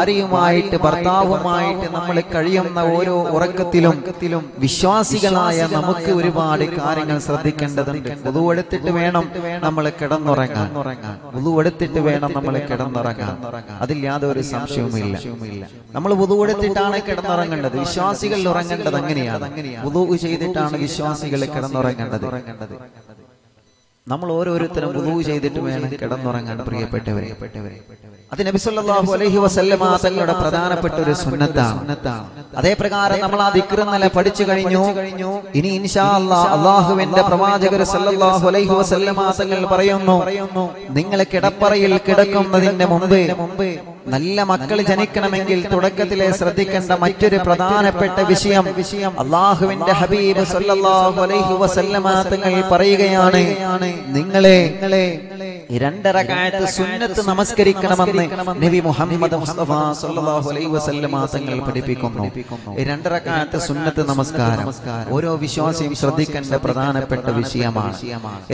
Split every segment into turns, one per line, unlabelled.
ഭാര്യയുമായിട്ട് ഭർത്താവുമായിട്ട് നമ്മൾ കഴിയുന്ന ഓരോ ഉറക്കത്തിലും വിശ്വാസികളായ നമുക്ക് ഒരുപാട് കാര്യങ്ങൾ ശ്രദ്ധിക്കേണ്ടതുണ്ട്. പുതുവെടുത്തിട്ട് എടുത്തിട്ട് വേണം നമ്മൾ കിടന്നുറങ്ങാൻ. പുതുവെടുത്തിട്ട് എടുത്തിട്ട് വേണം നമ്മൾ കിടന്നുറങ്ങാൻ. അതിൽ യാതൊരു സംശയവുമില്ല. നമ്മൾ പുതുവെടുത്തിട്ടാണ് എടുത്തിട്ടാണ് കിടന്നുറങ്ങേണ്ടത്. വിശ്വാസികൾ ഉറങ്ങേണ്ടത് അങ്ങനെയാണ്. ഉതു ചെയ്തിട്ടാണ് വിശ്വാസികൾ കിടന്നുറങ്ങേണ്ടത്. നമ്മൾ ഓരോരുത്തരും വുളൂ ചെയ്തിട്ട് വേണം കിടന്നുറങ്ങാൻ പ്രിയപ്പെട്ടവരെ. അത് നബി സല്ലല്ലാഹു അലൈഹി വസല്ലമ തങ്ങളുടെ പ്രധാനപ്പെട്ട ഒരു സുന്നത്താണ്. അതേ പ്രകാരം നമ്മൾ ആ ഇന്നലെ പഠിച്ചു കഴിഞ്ഞു. ഇനി ഇൻഷാ അള്ളാഹുവിന്റെ പ്രവാചകർ സല്ലല്ലാഹു അലൈഹി വസല്ലമ തങ്ങൾ പറയുന്നു നിങ്ങൾ കിടപ്പറയിൽ കിടക്കുന്നതിന്റെ മുമ്പ് നല്ല മക്കൾ ജനിക്കണമെങ്കിൽ തുടക്കത്തിലെ ശ്രദ്ധിക്കേണ്ട മറ്റൊരു പ്രധാനപ്പെട്ട വിഷയം വിഷയം അള്ളാഹുവിന്റെ ഹബീബ് സല്ലല്ലാഹു അലൈഹി വസല്ലമ തങ്ങൾ പറയുകയാണ് നിങ്ങളെ രണ്ടരകാലത്ത് സുന്നത്ത് നമസ്കരിക്കണമെന്ന് നബി മുഹമ്മദ് മുസ്തഫ സല്ലല്ലാഹു അലൈഹി വസല്ലമ തങ്ങൾ പഠിപ്പിക്കുന്നു. രണ്ടരകാലത്ത് സുന്നത്ത് നമസ്കാരം. ഓരോ വിശ്വാസിയും ശ്രദ്ധിക്കേണ്ട പ്രധാനപ്പെട്ട വിഷയമാണ്.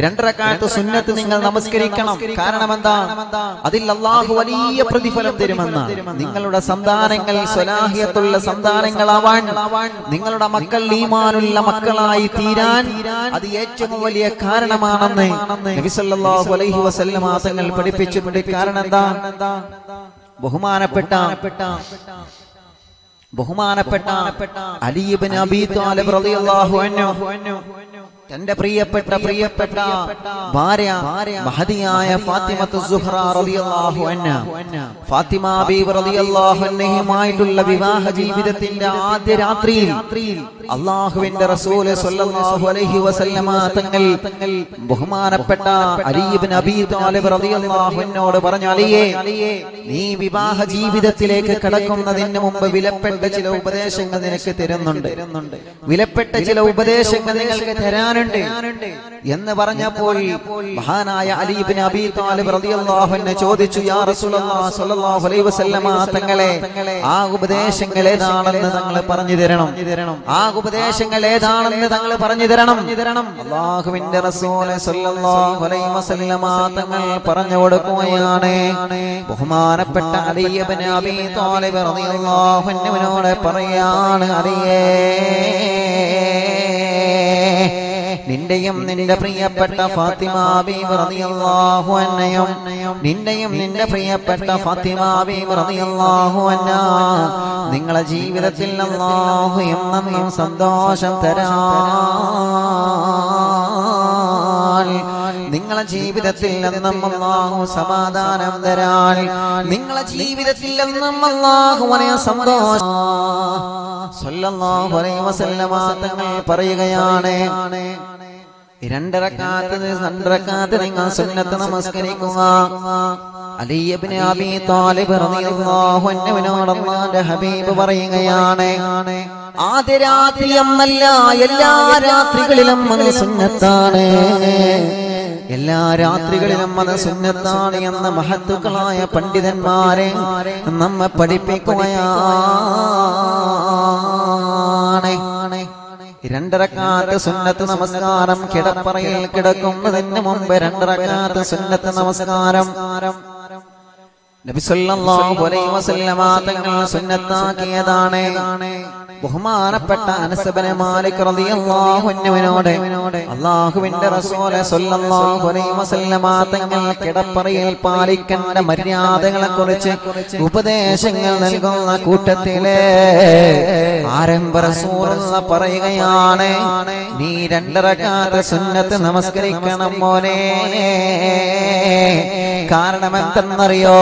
രണ്ടരക്കാലത്ത് സുന്നത്ത് നിങ്ങൾ നമസ്കരിക്കണം. കാരണം എന്താ അതിൽ അള്ളാഹു വലിയ പ്രതിഫലം തരുമെന്ന്. നിങ്ങളുടെ സന്താനങ്ങൾ സ്വലാഹിയത്തുള്ള സന്താനങ്ങളാവാൻ നിങ്ങളുടെ മക്കൾ ഈമാനുള്ള മക്കളായി തീരാൻ അത് ഏറ്റവും വലിയ കാരണമാണെന്ന് നബി സല്ലല്ലാഹു അലൈഹി വസല്ലമ തങ്ങൾ പഠിപ്പിച്ചിട്ടുണ്ട്. കാരണം എന്താ? ബഹുമാനപ്പെട്ട ബഹുമാനപ്പെട്ട അലിബിൻ അബീ ത്വാലിബ് റളിയല്ലാഹു അൻഹു. തന്റെ പ്രിയപ്പെട്ട പ്രിയപ്പെട്ട ഭാര്യ മഹതിയായ ഫാത്തിമത്തു സുഹ്റ റളിയല്ലാഹു അൻഹ. ഫാത്തിമ ബീവി റളിയല്ലാഹു അൻഹയുമായിട്ടുള്ള വിവാഹ ജീവിതത്തിന്റെ ആദ്യ രാത്രിയിൽ അള്ളാഹുവിന്റെ റസൂൽ സ്വല്ലല്ലാഹു അലൈഹി വസല്ലമ തങ്ങൾ ബഹുമാനപ്പെട്ട അലി ഇബ്നു അബീ താലിബ് റളിയല്ലാഹു അൻഹുവോട് പറഞ്ഞു അലിയേ നീ വിവാഹ ജീവിതത്തിലേക്ക് കടക്കുന്നതിന് മുമ്പ് വിലപ്പെട്ട ചില ഉപദേശങ്ങൾ നിനക്ക് തരുന്നുണ്ട്. വിലപ്പെട്ട ചില ഉപദേശങ്ങൾ നിങ്ങൾക്ക് തരാനുണ്ട് എന്ന് പറഞ്ഞപ്പോൾ മഹാനായ അലീബിൻ അബി താലിബ് റളിയല്ലാഹു അൻഹു ചോദിച്ചു യാ റസൂലുള്ളാഹി സ്വല്ലല്ലാഹു അലൈഹി വസല്ലമ തങ്ങളെ ആ ഉപദേശങ്ങൾ ഏതാണെന്ന് തങ്ങൾ പറഞ്ഞു തരണം. ആ ഉപദേശങ്ങൾ ഏതാണെന്ന് തങ്ങൾ പറഞ്ഞു തരണം. അല്ലാഹുവിന്റെ റസൂൽ സ്വല്ലല്ലാഹു അലൈഹി വസല്ലമ തങ്ങൾ പറഞ്ഞു കൊടുക്കുകയാണ്. ബഹുമാനപ്പെട്ട അലിയബിൻ അബി താലിബ് റളിയല്ലാഹു അൻഹുവിനോട് പറയാണ് അലിയേ നിന്റെയും നിന്റെ പ്രിയപ്പെട്ട ഫാത്തിമ റളിയല്ലാഹു അൻഹയും. നിന്റെയും നിന്റെ പ്രിയപ്പെട്ട ഫാത്തിമ റളിയല്ലാഹു അൻഹ. നിങ്ങളെ ജീവിതത്തിൽ അല്ലാഹു എന്നും സന്തോഷം തരാൻ. നിങ്ങളെ ജീവിതത്തിൽ സമാധാനം തരാൻ. നിങ്ങളെ ജീവിതത്തിൽ സന്തോഷം. പറയുകയാണ് രണ്ടരക്കാത്ത നിങ്ങൾ സുന്നത്ത് നമസ്കരിക്കുക. ഹബീബ് പറയുകയാണ് ആദ്യ രാത്രി എന്നല്ല എല്ലാ രാത്രികളിലും സുന്നത്താണ്. എല്ലാ രാത്രികളിലും അത് സുന്നത്താണ് എന്ന മഹത്തുക്കളായ പണ്ഡിതന്മാരെ നമ്മെ പഠിപ്പിക്കുകയാണ്. രണ്ടരക്കാത്ത് സുന്നത്ത് നമസ്കാരം കിടപ്പറയിൽ കിടക്കുന്നതിന് മുമ്പ് രണ്ടരക്കാത്ത് സുന്നത്ത് നമസ്കാരം. ബഹുമാനപ്പെട്ട മാലിക് റസൂലെ അലൈഹി വസല്ലമ കിടപ്പറയിൽ പാലിക്കേണ്ട മര്യാദകളെ കുറിച്ച് ഉപദേശങ്ങൾ നൽകുന്ന കൂട്ടത്തിലെ ആരംഭ പറയുകയാണ് നീ രണ്ടരക്കാത്ത സുന്നത്ത് നമസ്കരിക്കണം മോനെ. കാരണം എന്തെന്നറിയോ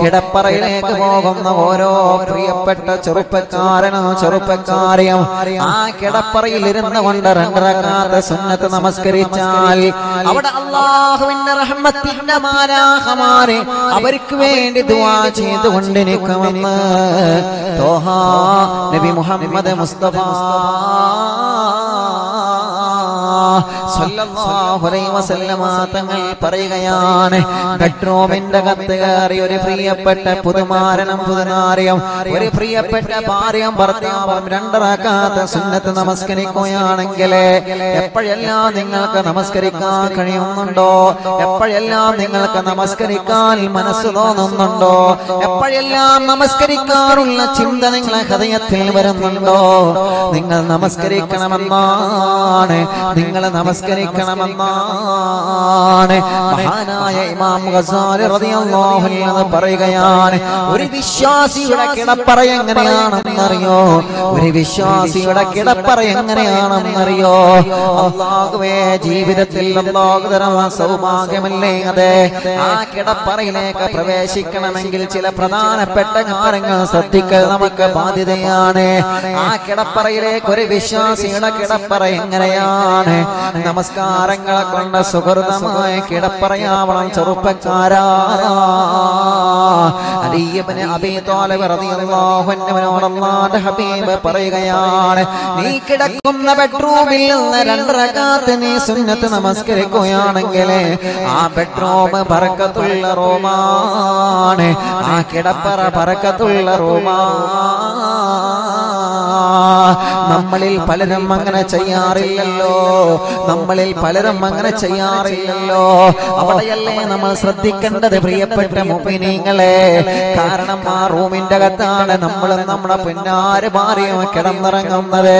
കിടപ്പറയിലേക്ക് പോകുന്ന ഓരോ പ്രിയപ്പെട്ട ചെറുപ്പക്കാരനോ ചെറുപ്പക്കാരെയും ആ കിടപ്പറയിൽ ഇരുന്ന് കൊണ്ട് രണ്ടരക്കാത്ത സുന്നത്ത് നമസ്കരിച്ചാൽ അവിടെ അള്ളാഹുവിന്റെ റഹ്മത്തിന്റെ മാരാഹമാരെ അവർക്ക് വേണ്ടി ദുവാ ചെയ്തുകൊണ്ട് നിൽക്കുമെന്ന് നബി മുഹമ്മദ് മുസ്തഫ തങ്ങൾ പറയുകയാണ്. ബെഡ്റൂമിന്റെ കത്ത് കയറി ഒരു പ്രിയപ്പെട്ട പുതുമാരണം പുതുനാറിയം ഒരു പ്രിയപ്പെട്ട ഭാര്യയും ഭർത്താവും രണ്ടറാക്കാത്ത സുന്നത്ത് നമസ്കരിക്കുകയാണെങ്കിൽ എപ്പോഴെല്ലാം നിങ്ങൾക്ക് നമസ്കരിക്കാൻ കഴിയുന്നുണ്ടോ? എപ്പോഴെല്ലാം നിങ്ങൾക്ക് നമസ്കരിക്കാൻ മനസ്സ് തോന്നുന്നുണ്ടോ? എപ്പോഴെല്ലാം നമസ്കരിക്കാറുള്ള ചിന്ത നിങ്ങളെ ഹൃദയത്തിൽ വരുന്നുണ്ടോ? നിങ്ങൾ നമസ്കരിക്കണമെന്നാണ്. നിങ്ങൾ നമസ്കരിക്കണമെന്നാണ്. മഹാനായ ഇമാം ഗസാലി റളിയല്ലാഹു അൻഹു പറയുകയാണ്. ഒരു വിശ്വാസിയുടെ കിടപ്പറ എങ്ങനെയാണെന്നറിയോ? ഒരു വിശ്വാസിയുടെ കിടപ്പറ എങ്ങനെയാണെന്നറിയോ? അള്ളാഹുവേ ജീവിതത്തിൽ സൗഭാഗ്യമല്ലേ അതെ. ആ കിടപ്പറയിലേക്ക് പ്രവേശിക്കണമെങ്കിൽ ചില പ്രധാനപ്പെട്ട കാര്യങ്ങൾ ശ്രദ്ധിക്കൽ നമുക്ക് ബാധ്യതയാണ്. ആ കിടപ്പറയിലേക്ക് ഒരു വിശ്വാസിയുടെ കിടപ്പറ എങ്ങനെയാണ്? നമസ്കാരങ്ങളെ കൊണ്ട് സുഹൃതമായ കിടപ്പറയാവണം ചെറുപ്പക്കാരാ. ഹബീബ് പറയുകയാണ് നീ കിടക്കുന്ന ബെഡ്റൂമിൽ നിന്ന് രണ്ടരക്കാത്ത് നീ സുന്നത്ത് നമസ്കരിക്കുകയാണെങ്കിൽ ആ ബെഡ്റൂം പറക്കത്തുള്ള റോമാണ്. ആ കിടപ്പറ പറക്കത്തുള്ള റൂമാ നമ്മളിൽ പലരും അങ്ങനെ ചെയ്യാറില്ലല്ലോ. നമ്മളിൽ പലരും അങ്ങനെ ചെയ്യാറില്ലല്ലോ. അവിടെയല്ലേ നമ്മൾ ശ്രദ്ധിക്കേണ്ടത് പ്രിയപ്പെട്ട മുപ്പിനീങ്ങളെ കാരണം ആ റൂമിന്റെ അകത്താണ് നമ്മളും നമ്മുടെ പിന്നാര് ഭാര്യയും കിടന്നിറങ്ങുന്നത്.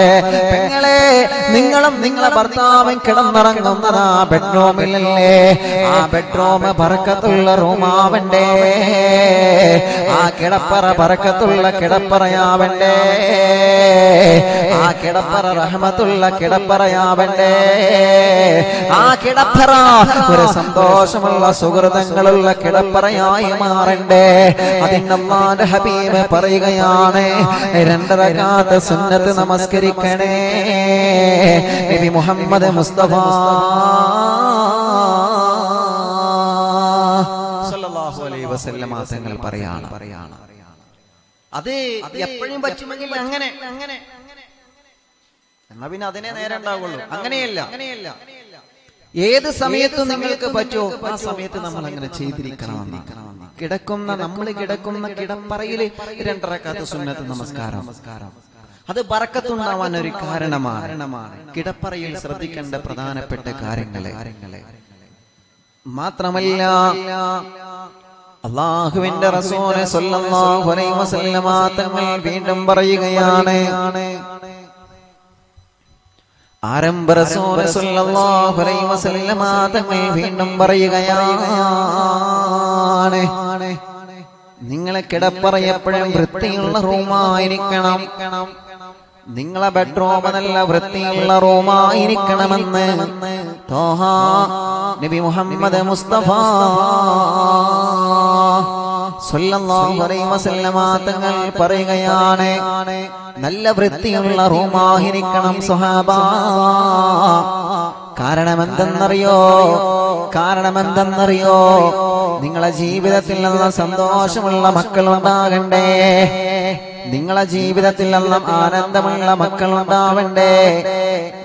പെങ്ങളെ നിങ്ങളും നിങ്ങളെ ഭർത്താവും കിടന്നിറങ്ങുന്നത് ആ ബെഡ്റൂമിലല്ലേ? ആ ബെഡ്റൂം പറക്കത്തുള്ള റൂമാവണ്ടേ? ആ കിടപ്പറ പറക്കത്തുള്ള കിടപ്പറയാവണ്ടേ? ആ കിടപ്പറ റഹ്മത്തുള്ള കിടപ്പറയാവണ്ടേ ആ കിടപ്പറ ഒരു സന്തോഷമുള്ള സുഹൃതങ്ങളുള്ള കിടപ്പറയായി മാറണ്ടേ. അതിന്റെ ഹബീബ് പറയുകയാണ് രണ്ടരകാത്ത സുന്നത്ത് നമസ്കരിക്കണേ. നബി മുഹമ്മദ് മുസ്തഫ വസല്ലമ തങ്ങൾ പറയാണ് പറയാണ്. അത് എപ്പോഴും പറ്റുമെങ്കിൽ അങ്ങനെ. അങ്ങനെ. എന്നാ പിന്നെ അതിനെ നേരെ ഉണ്ടാവുള്ളൂ. അങ്ങനെയല്ല. അങ്ങനെയല്ല. ഏത് സമയത്തും നിങ്ങൾക്ക് പറ്റുമോ? ആ സമയത്ത് നമ്മൾ അങ്ങനെ ചെയ്തിരിക്കണം കിടക്കുന്ന നമ്മൾ കിടക്കുന്ന കിടപ്പറയിൽ രണ്ടരക്കാത്ത സുന്നത്ത് നമസ്കാരം. നമസ്കാരം. അത് പറക്കത്തുണ്ടാവാൻ ഒരു കാരണമാണ്. കിടപ്പറയിൽ ശ്രദ്ധിക്കേണ്ട പ്രധാനപ്പെട്ട കാര്യങ്ങളെ. മാത്രമല്ല അള്ളാഹുവിന്റെ റസൂൽ സല്ലല്ലാഹു അലൈഹി വസല്ലമ തങ്ങൾ വീണ്ടും പറയുകയാണ്. സല്ലല്ലാഹു അലൈഹി വസല്ലമ വീണ്ടും പറയുകയാണ്. നിങ്ങളെ കിടപ്പറയപ്പോഴും വൃത്തിയുള്ള റൂമായിരിക്കണം. നിങ്ങളെ ബെഡ്റൂമ നല്ല വൃത്തിയുള്ള റൂമായിരിക്കണമെന്ന്. തോഹ നബി മുഹമ്മദ് മുസ്തഫ. തങ്ങൾ പറയുകയാണ് നല്ല വൃത്തിയുള്ള റൂമായിരിക്കണം സുഹാബ കാരണം എന്തെന്നറിയോ കാരണം എന്തെന്നറിയോ നിങ്ങളെ ജീവിതത്തിൽ നിന്ന് സന്തോഷമുള്ള മക്കൾ ഉണ്ടാകണ്ടേ നിങ്ങളെ ജീവിതത്തിൽ നിന്നും ആനന്ദമുള്ള മക്കൾ ഉണ്ടാവണ്ടേ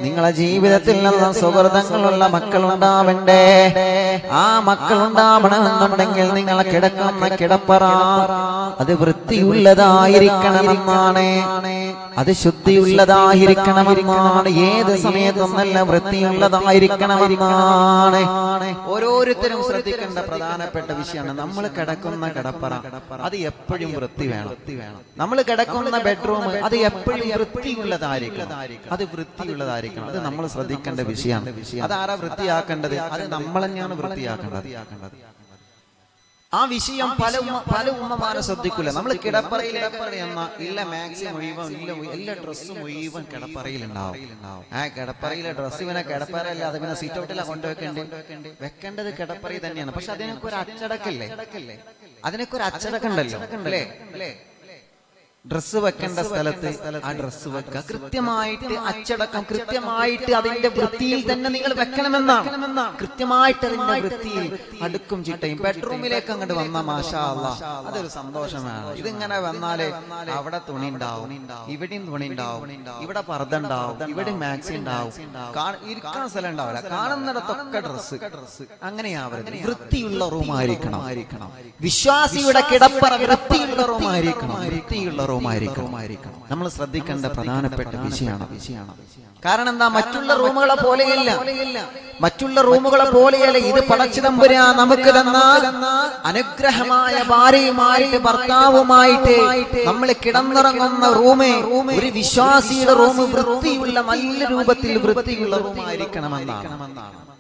നിങ്ങളെ ജീവിതത്തിൽ നിന്നും സുഹൃതങ്ങളുള്ള മക്കൾ ഉണ്ടാവണ്ടേ ആ മക്കൾ ഉണ്ടാവണമെന്നുണ്ടെങ്കിൽ നിങ്ങൾ കിടക്കുന്ന കിടപ്പറ അത് വൃത്തിയുള്ളതായിരിക്കണമെന്നാണ്. അത് ശുദ്ധിയുള്ളതായിരിക്കണമെന്നാണ്. ഏത് സമയത്തും നല്ല വൃത്തിയുള്ളതായിരിക്കണമെന്നാണ്. ഓരോരുത്തരും ശ്രദ്ധിക്കേണ്ട പ്രധാനപ്പെട്ട വിഷയമാണ് നമ്മൾ കിടക്കുന്ന കിടപ്പറ. അത് എപ്പോഴും വൃത്തി വേണം. നമ്മൾ കിടക്കുന്ന ബെഡ്റൂം അത് എപ്പോഴും വൃത്തിയുള്ളതായിരിക്കും അത് വൃത്തിയുള്ളതായിരിക്കണം. അത് നമ്മൾ ശ്രദ്ധിക്കേണ്ട വിഷയമാണ്. അത് ആരാ വൃത്തിയാക്കേണ്ടത്? അത് നമ്മൾ തന്നെയാണ് വൃത്തിയാക്കേണ്ടത്. ആ വിഷയം പല ഉമ്മ പല ഉമ്മമാരെ ശ്രദ്ധിക്കില്ല നമ്മൾ കിടപ്പറയിലേക്ക് എന്ന ഇല്ല മാക്സിമം മുഴുവൻ ഇല്ല എല്ലാ ഡ്രസ്സും മുഴുവൻ കിടപ്പറയിലുണ്ടാവും. ആ കിടപ്പറയിലെ ഡ്രസ്സ് ഇവനെ കിടപ്പറയല്ല അത് പിന്നെ സീറ്റ് ഔട്ടിലാണ് കൊണ്ടുവെക്കേണ്ടത്. വെക്കേണ്ടത് കിടപ്പറയിൽ തന്നെയാണ്. പക്ഷെ അതിനൊക്കെ ഒരു അച്ചടക്കല്ലേ? അതിനൊക്കെ ഒരു അച്ചടക്കണ്ടല്ലോ അല്ലേ? ഡ്രസ്സ് വെക്കേണ്ട സ്ഥലത്ത് ആ ഡ്രസ്സ് വെക്കുക കൃത്യമായിട്ട് അച്ചടക്കം കൃത്യമായിട്ട് അതിന്റെ വൃത്തിയിൽ തന്നെ നിങ്ങൾ വെക്കണമെന്നാണ് കൃത്യമായിട്ട് അതിന്റെ വൃത്തിയിൽ അടുക്കും ചിട്ടയും. ബെഡ്റൂമിലേക്ക് അങ്ങോട്ട് വന്ന മാഷാ അല്ലാ അതൊരു സന്തോഷമാണ്. ഇതിങ്ങനെ വന്നാൽ അവിടെ തുണി ഉണ്ടാവും. ഇവിടെയും തുണി ഉണ്ടാവും. ഇവിടെ പർദ്ദ ഉണ്ടാവും. ഇവിടെ മാക്സി ഉണ്ടാവും. ഇരിക്കുന്ന ഇരിക്കാൻ സ്ഥലം ഉണ്ടാവില്ല. കാണുന്നിടത്തൊക്കെ ഡ്രസ്സ്. അങ്ങനെയാവരുത് വൃത്തിയുള്ള റൂം ആയിരിക്കണം വിശ്വാസിയുടെ കിടപ്പറ വൃത്തിയുള്ള റൂം ആയിരിക്കണം വൃത്തിയുള്ള റൂം ആയിരിക്കണം നമ്മൾ ശ്രദ്ധിക്കേണ്ട പ്രധാനപ്പെട്ട വിഷയമാണ്. വിഷയമാണ്. കാരണം എന്താ? മറ്റുള്ള റൂമുകളെ പോലെയല്ല. മറ്റുള്ള റൂമുകളെ പോലെയല്ല. ഇത് പടച്ചിതമ്പുരാ നമുക്ക് തന്ന അനുഗ്രഹമായ ഭാര്യയുമായിട്ട് ഭർത്താവുമായിട്ട് നമ്മൾ കിടന്നിറങ്ങുന്ന റൂമ് ഒരു വിശ്വാസിയുടെ റൂം വൃത്തിയുള്ള നല്ല രൂപത്തിൽ വൃത്തിയുള്ള റൂം ആയിരിക്കണമെന്നാണ്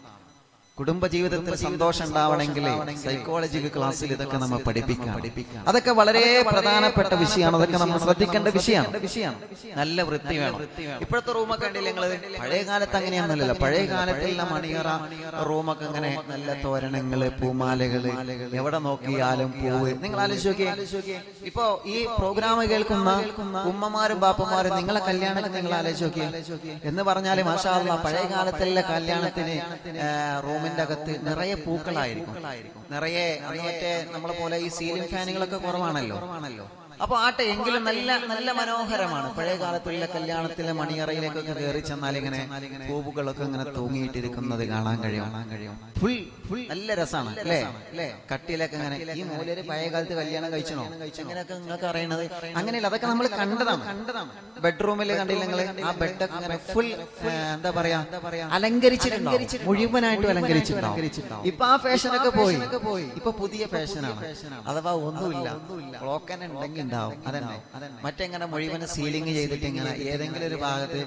കുടുംബജീവിതത്തിൽ സന്തോഷം ഉണ്ടാവണമെങ്കിൽ സൈക്കോളജി ക്ലാസ്സിൽ ഇതൊക്കെ നമ്മൾ പഠിപ്പിക്കാം അതൊക്കെ വളരെ പ്രധാനപ്പെട്ട വിഷയമാണ്. അതൊക്കെ നമ്മൾ ശ്രദ്ധിക്കേണ്ട വിഷയമാണ്. നല്ല വൃത്തി വേണം. ഇപ്പോഴത്തെ റൂമൊക്കെ ഉണ്ടല്ലേ നിങ്ങൾ പഴയ കാലത്ത് അങ്ങനെയാണെന്നല്ലോ പഴയ കാലത്തിൽ മണിയറ റൂമൊക്കെ ഇങ്ങനെ നല്ല തോരണങ്ങൾ പൂമാലകൾ എവിടെ നോക്കിയാലും പൂവ്. നിങ്ങൾ ആലോചിച്ചോക്കെ ഇപ്പോ ഈ പ്രോഗ്രാം കേൾക്കുന്ന ഉമ്മമാരും ബാപ്പമാരും നിങ്ങളെ കല്യാണത്തിന് നിങ്ങൾ ആലോചിച്ചോക്കെ എന്ന് പറഞ്ഞാൽ മാഷാ പഴയ കാലത്തിലെ കല്യാണത്തിന് ആ, റൂമിന്റെ അകത്ത് നിറയെ പൂക്കളായിരിക്കും. നിറയെ മറ്റേ നമ്മളെ പോലെ ഈ സീലിംഗ് ഫാനുകളൊക്കെ കുറവാണല്ലോ. അപ്പൊ ആട്ടെ എങ്കിലും നല്ല നല്ല മനോഹരമാണ്. പഴയ കാലത്തുള്ള കല്യാണത്തിലെ മണിയറയിലേക്കൊക്കെ കയറി ചെന്നാൽ ഇങ്ങനെ പൂവുകളൊക്കെ ഇങ്ങനെ തൂങ്ങിയിട്ടിരിക്കുന്നത് കാണാൻ കഴിയും കാണാൻ കഴിയും. ഫുൾ ഫുൾ നല്ല രസമാണ് അല്ലേ? അല്ലേ? കട്ടിയിലൊക്കെ ഇങ്ങനെ. ഈ മൂലര് പഴയ കാലത്ത് കല്യാണം കഴിച്ചണോ അങ്ങനെയൊക്കെ നിങ്ങൾക്ക് അറിയണത് അങ്ങനെയല്ല അതൊക്കെ നമ്മൾ കണ്ടതാണ്. കണ്ടതാണ്. ബെഡ്റൂമിൽ കണ്ടില്ല നിങ്ങൾ ആ ബെഡ് ഇങ്ങനെ ഫുൾ എന്താ പറയാ? അലങ്കരിച്ചിട്ടുണ്ടാവും. മുഴുവനായിട്ടും അലങ്കരിച്ചിട്ടുണ്ടാവും. ഇപ്പൊ ആ ഫാഷനൊക്കെ പോയി. ഇപ്പൊ പുതിയ ഫാഷനാണ് അഥവാ ഒന്നുമില്ല. ക്ലോക്കൻ ഉണ്ടെങ്കിൽ ഉണ്ടാവും. അതന്നെ. മറ്റെങ്ങനെ മുഴുവൻ സീലിംഗ് ചെയ്തിട്ട് ഇങ്ങനെ ഏതെങ്കിലും ഒരു ഭാഗത്ത്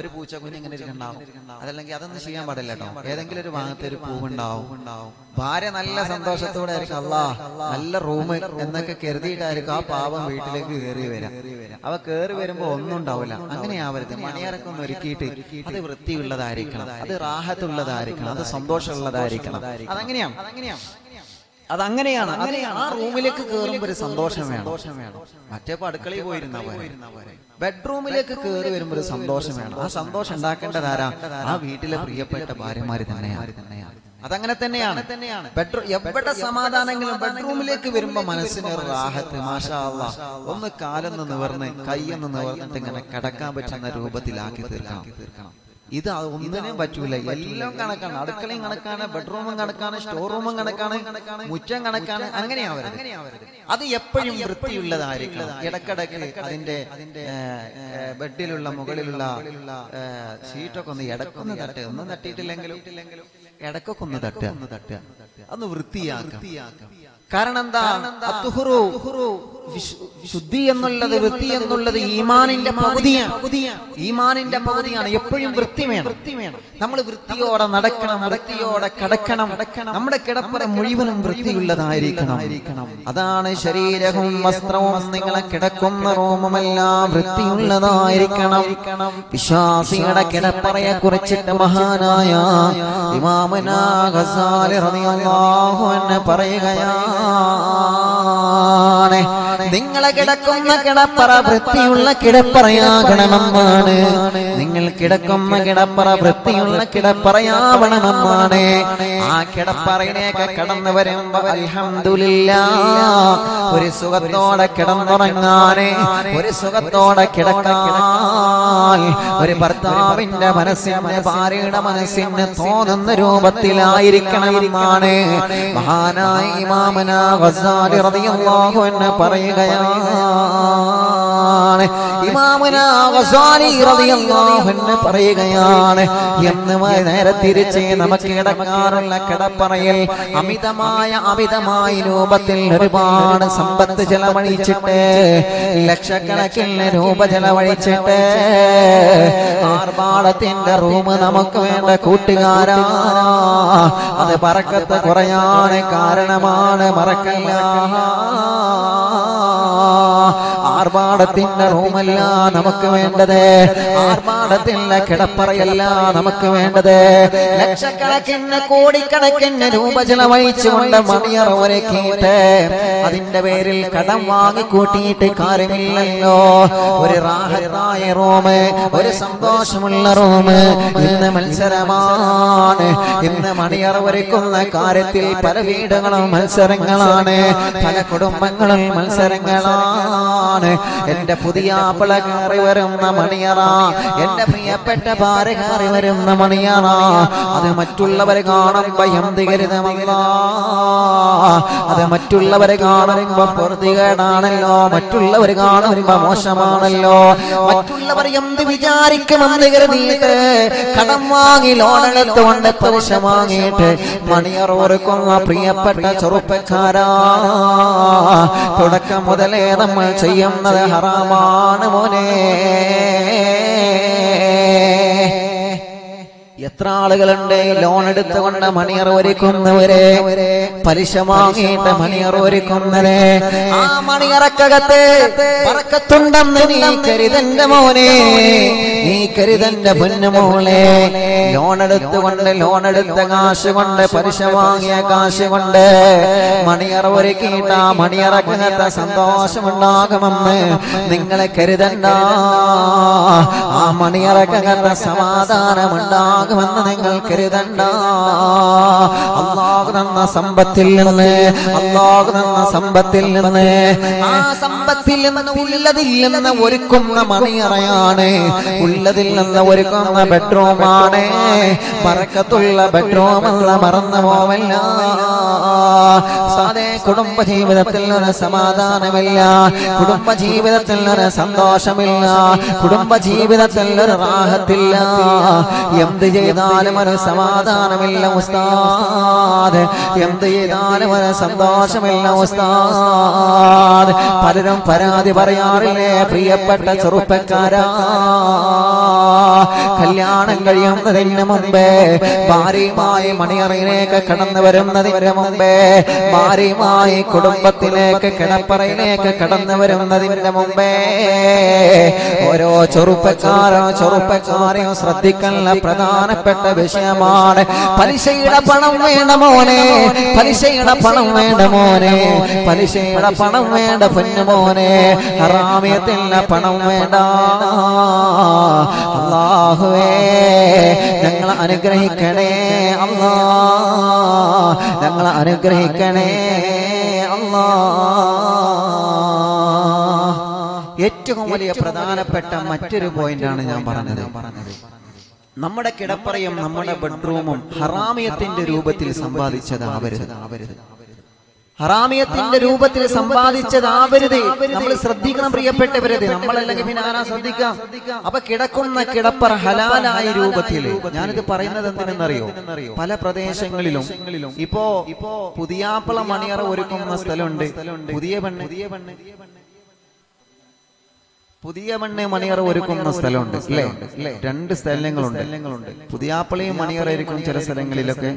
ഒരു പൂച്ചക്കുഞ്ഞ് ഇങ്ങനെ ഇരിക്കുന്നുണ്ടാവും. അതല്ലെങ്കിൽ അതൊന്നും ചെയ്യാൻ പാടില്ല കേട്ടോ. ഏതെങ്കിലും ഒരു ഭാഗത്ത് ഒരു പൂവുണ്ടാവും. ഭാര്യ നല്ല സന്തോഷത്തോടെ ആയിരിക്കും. അല്ലാ നല്ല റൂം എന്നൊക്കെ കരുതിയിട്ടായിരിക്കും ആ പാവം വീട്ടിലേക്ക് കയറി വരാം. അവ കയറി വരുമ്പോ ഒന്നും ഉണ്ടാവില്ല. അങ്ങനെയാവരുത് മണിയറക്കം ഒന്ന് ഒരുക്കിയിട്ട് അത് വൃത്തിയുള്ളതായിരിക്കണം. അത് റാഹത്തുള്ളതായിരിക്കണം. അത് സന്തോഷമുള്ളതായിരിക്കണം. അതങ്ങനെയാണ് അതങ്ങനെയാണ് അതങ്ങനെയാണ്. അങ്ങനെയാണ് ആ റൂമിലേക്ക് കയറുമ്പോ ഒരു സന്തോഷം വേണം. മറ്റേ അടുക്കളയിൽ പോയിരുന്ന പോലെ ബെഡ്റൂമിലേക്ക് കയറി വരുമ്പോ ഒരു സന്തോഷം വേണം. ആ സന്തോഷം ഉണ്ടാക്കേണ്ടത് ആരാ? ആ വീട്ടിലെ പ്രിയപ്പെട്ട ഭാര്യമാര് തന്നെയാണ്. അതങ്ങനെ തന്നെയാണ്. തന്നെയാണ്. ബെഡ്റൂം എവിടെ സമാധാനങ്ങളും? ബെഡ്റൂമിലേക്ക് വരുമ്പോ മനസ്സിന് ഒരു റാഹത്ത്. മാഷാ അല്ലാ ഒന്ന് കാലൊന്ന് നിവർന്ന് കൈയൊന്ന് നിവർന്നിട്ട് ഇങ്ങനെ കിടക്കാൻ പറ്റുന്ന രൂപത്തിലാക്കി തീർക്കണം. ഇത് ഒന്നിനും പറ്റൂല. എല്ലാം കണക്കാണ്. അടുക്കളയും കണക്കാണ് ബെഡ്റൂമും കണക്കാണ് സ്റ്റോർ റൂമും കണക്കാണ് മുറ്റം കണക്കാണ് അങ്ങനെയാവരുത് അത് എപ്പോഴും വൃത്തിയുള്ളതായിരിക്കണം. ഇടക്കിടക്ക് അതിന്റെ ബെഡിലുള്ള മുകളിലുള്ള സീറ്റൊക്കെ ഒന്ന് ഇടക്കൊന്ന് തട്ട്. ഒന്നും തട്ടിയിട്ടില്ലെങ്കിലും ഇടക്കൊക്കെ ഒന്ന് തട്ടുക ഒന്ന് തട്ടുക അന്ന് വൃത്തിയാക്കാം. കാരണം എന്താ? ശുദ്ധി എന്നുള്ളത് വൃത്തി എന്നുള്ളത് ഈമാനിന്റെ പകുതിയാണ്. ഈമാനിന്റെ പകുതിയാണ്. എപ്പോഴും വൃത്തി വേണം. നമ്മൾ വൃത്തിയോടെ നടക്കണം വൃത്തിയോടെ കിടക്കണം. നമ്മുടെ കിടപ്പറ മുഴുവനും വൃത്തിയുള്ളതായിരിക്കണം. അതാണ് ശരീരവും വസ്ത്രവും നിങ്ങളെ കിടക്കുന്ന റൂമുമെല്ലാം വൃത്തിയുള്ളതായിരിക്കണം. വിശ്വാസിയുടെ കിടപ്പറയെ കുറിച്ചിട്ട് മഹാനായ ഇമാമന പറയുകയാണ്. നിങ്ങളെ കിടക്കുന്ന കിടപ്പറ വൃത്തിയുള്ള കിടപ്പറയാകണമെന്നാണ് നിങ്ങൾ കിടക്കുന്ന കിടപ്പറ വൃത്തിയുള്ള കിടപ്പറയാവണമെന്നാണ് ആ കിടപ്പറയിലേക്ക് കടന്നു വരുമ്പോ അൽഹംദുലില്ലാ ഒരു സുഖത്തോടെ കിടന്നുറങ്ങാന് ഒരു സുഖത്തോടെ കിടക്കാൻ. ഒരു ഭർത്താവിന്റെ മനസ്സിന് ഭാര്യയുടെ മനസ്സിന് തോന്നുന്ന രൂപത്തിലായിരിക്കണമെന്നാണ് മഹാനായി മാമന റളിയല്ലാഹു അൻഹു പറയുകയാണ്. റളിയല്ലാഹു പറയുകയാണ് എന്ന് നേരെ തിരിച്ച് നമുക്ക് കിടക്കാറുള്ള കിടപ്പറയിൽ അമിതമായ അമിതമായ രൂപത്തിൽ ഒരുപാട് സമ്പത്ത് ചെലവഴിച്ചിട്ട് ലക്ഷക്കണക്കിന് രൂപ ചെലവഴിച്ചിട്ട് ആർഭാടത്തിന്റെ റൂം നമുക്ക് വേണ്ട കൂട്ടുകാരാ. അത് പറക്കത്ത് കുറയാണ് കാരണമാണ് മറക്കല്ല. ആർഭാടത്തിന്റെ റൂമല്ല നമുക്ക് വേണ്ടത്. ആർഭാടത്തിന്റെ കിടപ്പറയല്ല നമുക്ക് വേണ്ടത്. ലക്ഷക്കണക്കിന് കോടിക്കണക്കിന് രൂപ ചെലവഴിച്ചുകൊണ്ട് മണിയറവരെ ഒരുക്കിയിട്ട് അതിന്റെ പേരിൽ കടം വാങ്ങിക്കൂട്ടിയിട്ട് കാര്യമില്ലല്ലോ. ഒരു റാഹത്തായ റൂം ഒരു സന്തോഷമുള്ള റൂം ഇന്ന് മത്സരമാണ്. ഇന്ന് മണിയറവരയ്ക്കുന്ന കാര്യത്തിൽ പല വീടുകളും മത്സരങ്ങളാണ്. പല കുടുംബങ്ങളും മത്സരങ്ങളാണ് എന്റെ പുതിയ ആപ്പിള കയറി വരുന്ന മണിയറ. എന്റെ പ്രിയപ്പെട്ട ഭാര്യ കയറി വരുന്ന മണിയറ. അത് മറ്റുള്ളവരെ കാണുമ്പോ ഭയം കരുതമല്ല അത് മറ്റുള്ളവരെ കാണുമ്പോ പൊറുതികേടാണല്ലോ. മറ്റുള്ളവർ കാണുമ്പോ മോശമാണല്ലോ. മറ്റുള്ളവർ എന്ത് വിചാരിക്കുമെന്ന് കരുതിയിട്ട് കടം വാങ്ങി ലോണെടുത്തുകൊണ്ട് പലിശ വാങ്ങിയിട്ട് മണിയർ ഓർക്കുന്ന പ്രിയപ്പെട്ട ചെറുപ്പക്കാരാ. തുടക്കം മുതലേ നമ്മൾ ചെയ്യുന്നത് ഹറാമാണ് മോനെ. എത്ര ആളുകളുണ്ട്? ലോൺ എടുത്തുകൊണ്ട് മണിയർ ഒരുക്കുന്നവരെ പലിശ വാങ്ങിയിട്ട് മണിയർ ഒരുക്കുന്നവരെ. ആ മണിയറക്കകത്ത് പറക്കത്തുണ്ടെന്ന് നീ കരുതന്റെ മോനെ. നീ കരുതന്റെ പൊന്നുമോളെ ലോൺ എടുത്തുകൊണ്ട് ലോൺ എടുത്ത കാശ് കൊണ്ട് പലിശ വാങ്ങിയ കാശ് കൊണ്ട് മണിയറ ഒരുക്കിയിട്ട് ആ മണിയറക്കകത്ത് സന്തോഷമുണ്ടാകുമെന്ന് നിങ്ങളെ കരുതണ്ട. ആ മണിയറക്കകത്ത് സമാധാനമുണ്ടാകുമെന്ന് നിങ്ങൾ കരുതണ്ട. അള്ളാഹു തന്ന സമ്പത്തിൽ നിന്ന് അള്ളാഹു തന്ന സമ്പത്തിൽ നിന്ന് ആ സമ്പത്തിൽ നിന്ന് ഉള്ളതിൽ നിന്ന് ഒരുക്കുന്ന മണിയറയാണ് ഉള്ളതിൽ നിന്ന് ഒരുക്കുന്ന ബെഡ്റൂമാണ്. പറക്കത്തുള്ള ബെഡ്റൂം അല്ല മറന്നു പോവല്ല. സാധേ കുടുംബ ജീവിതത്തിൽ ഒരു സമാധാനമില്ല. കുടുംബ ജീവിതത്തിൽ ഒരു സന്തോഷമില്ല. കുടുംബ ജീവിതത്തിൽ ഒരു റാഹത്തില്ല. എന്ത് ചെയ്താലും ഒരു സമാധാനമില്ല ഉസ്താദ്. എന്ത് ചെയ്താലും ഒരു സന്തോഷമില്ല ഉസ്താദ്. പലരും പരാതി പറയാറില്ലേ പ്രിയപ്പെട്ട ചെറുപ്പക്കാരാ. കല്യാണം കഴിയുന്നതിന് മുമ്പേ ഭാര്യയുമായി മണിയറയിലേക്ക് കടന്നു വരുന്നതിന് മുമ്പേ ഭാര്യയുമായി കുടുംബത്തിലേക്ക് കിടപ്പറയിലേക്ക് കടന്നു വരുന്നതിന് മുമ്പേ ഓരോ ചെറുപ്പക്കാരോ ചെറുപ്പക്കാരെയോ ശ്രദ്ധിക്കുന്ന പ്രധാനപ്പെട്ട വിഷയമാണ്. പലിശയുടെ പണം വേണ്ട മോനെ പലിശയുടെ പണം വേണ്ട മോനെ പലിശയുടെ പണം വേണ്ട പൊന്നു മോനെ ഹറാമിയത്തില്ല പണം വേണ്ട. അള്ളാഹുവേ ഞങ്ങൾ അനുഗ്രഹിക്കണേ അള്ളാ ഞങ്ങൾ അനുഗ്രഹിക്കണേ അള്ളാ ഏറ്റവും വലിയ പ്രധാനപ്പെട്ട മറ്റൊരു പോയിന്റാണ് ഞാൻ പറഞ്ഞത്. നമ്മുടെ കിടപ്പറയും നമ്മുടെ ബെഡ്റൂമും ഹറാമിയത്തിന്റെ രൂപത്തിൽ സമ്പാദിച്ചതാവരുത് ഹറാമിയത്തിന്റെ രൂപത്തിൽ സമ്പാദിച്ചതാവരുത് നമ്മൾ ശ്രദ്ധിക്കണം പ്രിയപ്പെട്ടവരത് നമ്മളല്ലെങ്കിൽ പിന്നെ ആരാ ശ്രദ്ധിക്കാം അപ്പൊ കിടക്കുന്ന കിടപ്പറ ഹലാലായ രൂപത്തിൽ ഞാനിത് പറയുന്നത് എന്തിനെന്നറിയോ? പല പ്രദേശങ്ങളിലും ഇപ്പോ ഇപ്പോ പുതിയാപ്പള മണിയറ ഒരുക്കുന്ന സ്ഥലമുണ്ട്. പുതിയ പെണ്ണ്. പുതിയ പെണ്ണ്. പുതിയ മണ്ണ് മണിയറ ഒരുക്കുന്ന സ്ഥലമുണ്ട് അല്ലേ രണ്ട് സ്ഥലങ്ങളുണ്ട്. പുതിയാപ്പളയും മണിയറ ഒരുക്കും ചില സ്ഥലങ്ങളിലൊക്കെ